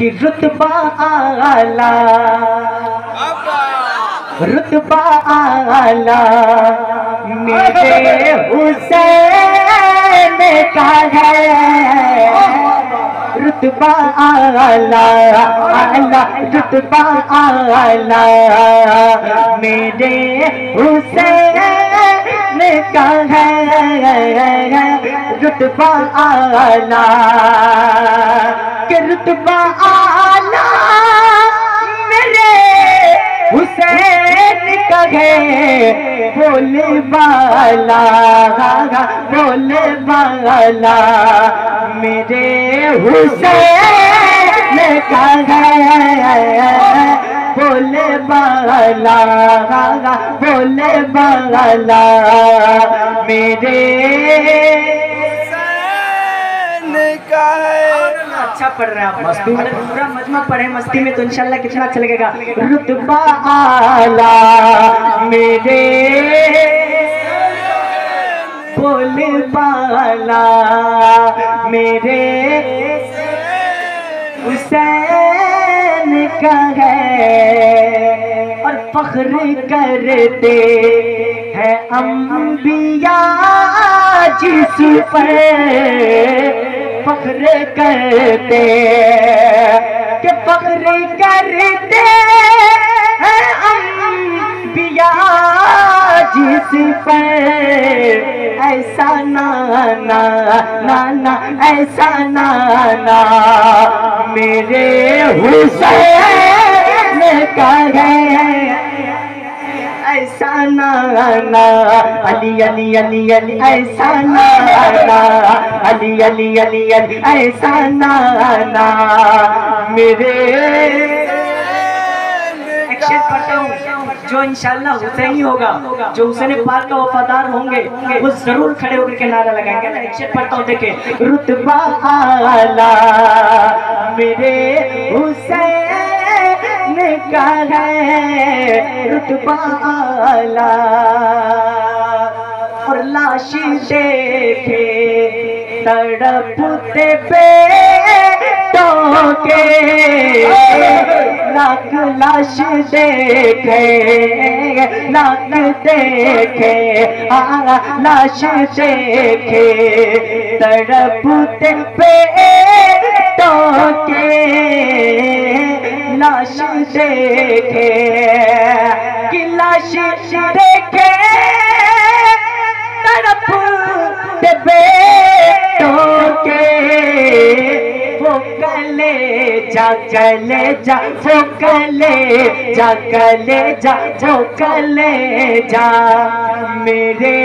कि रुतबा आला। रुतबा आला। मेरे हुसैन का है। रुतबा आला आला रुतबा आला। मेरे हुसैन का है। रुतबा आला के रुतबा आला। मेरे हुसैन का है बोले। वाला बोले। वाला मेरे हुसैन का है बोले। वाला बोले। वाला मेरे अच्छा पढ़ रहे हैं आप। मस्ती में पूरा मजमा पढ़े मस्ती में तो इंशाल्लाह कितना अच्छा लगेगा। रुतबा आला मेरे। बोले वाला मेरे। हुसैन का है और फख्र करते हैं अम्बिया जिस पर। फख्र करते के फख्र करते हैं अम्बिया जिस पर। ऐसा नाना नाना ऐसा नाना मेरे हुसैन का ऐसा नाना अली अली अली अली ऐसा नाना अली अली अली अली ऐसा नाना मेरे एक्शन पढ़ता जो इंशाल्लाह हुसैन ही होगा, जो हुसैन पाक का वफादार होंगे, वो ज़रूर खड़े होकर के नारा लगाएँगे। ना एक्शन पढ़ता हूँ देखे रुतबा आला, मेरे हुसैन का है रुतबा आला और लाश देखे तड़पते बेटों के। लाख लाश देखे, लाख देखे हाँ लाश देखे तड़पते बेटों के। लाश देखे कि लाश देखे के वो कले जा कले जा, वो कले जा कले जा, वो कले जा। मेरे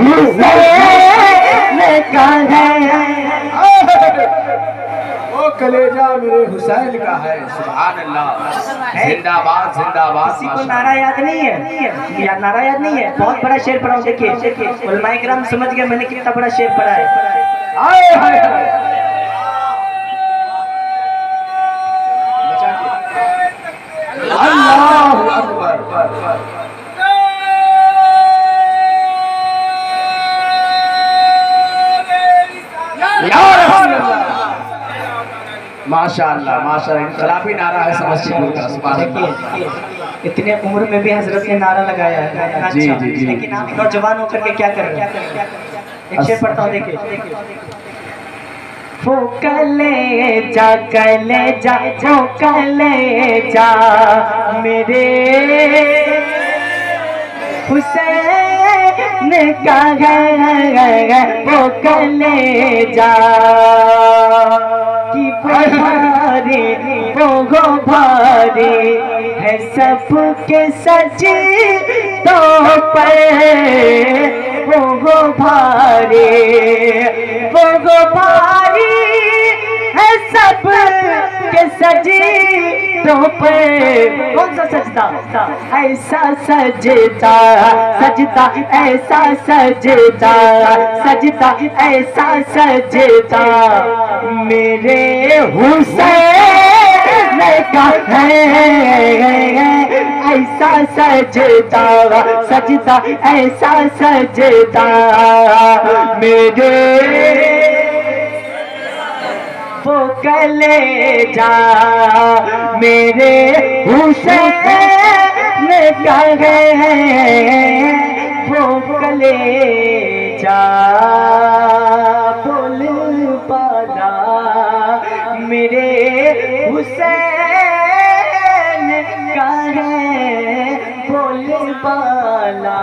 हुसैन का है कलेजा मेरे हुसैन का है। सुभान अल्लाह जिंदाबाद जिंदाबाद किसी को नारा याद नहीं है? या नारा याद नहीं है? बहुत बड़ा शेर पढ़ा हूँ देखिए। उलमाए किराम समझ गए मैंने कितना बड़ा शेर पढ़ा है। आए हाय हाय अल्लाहु अकबर। या माशाअल्लाह माशाअल्लाह इनकलाबी नारा है समस्तीपुर का सुभान इतने उम्र में भी हज़रत ने नारा लगाया है। कितना जी, अच्छा। जी, जी। लेकिन आप नौजवान होकर के क्या कर रहे हैं? एक शेर पढ़ता हूँ देखिए। वो कले जा कले जा वो कले जा मेरे। हुसैन का है वो कले जा। गो भारी है सबके सच तो पर। वो भारी वो भारी है सब के सजी तो पे कौन सा सजदा? ऐसा सजदा सजदा, ऐसा सजदा सजदा, ऐसा सजदा। मेरे हुसैन ऐसा सजदा सजदा ऐसा सजदा मेरे वो कले जा, मेरे हुसैन का है वो कले जा। बोल पाला मेरे हुसैन का है बोल पाला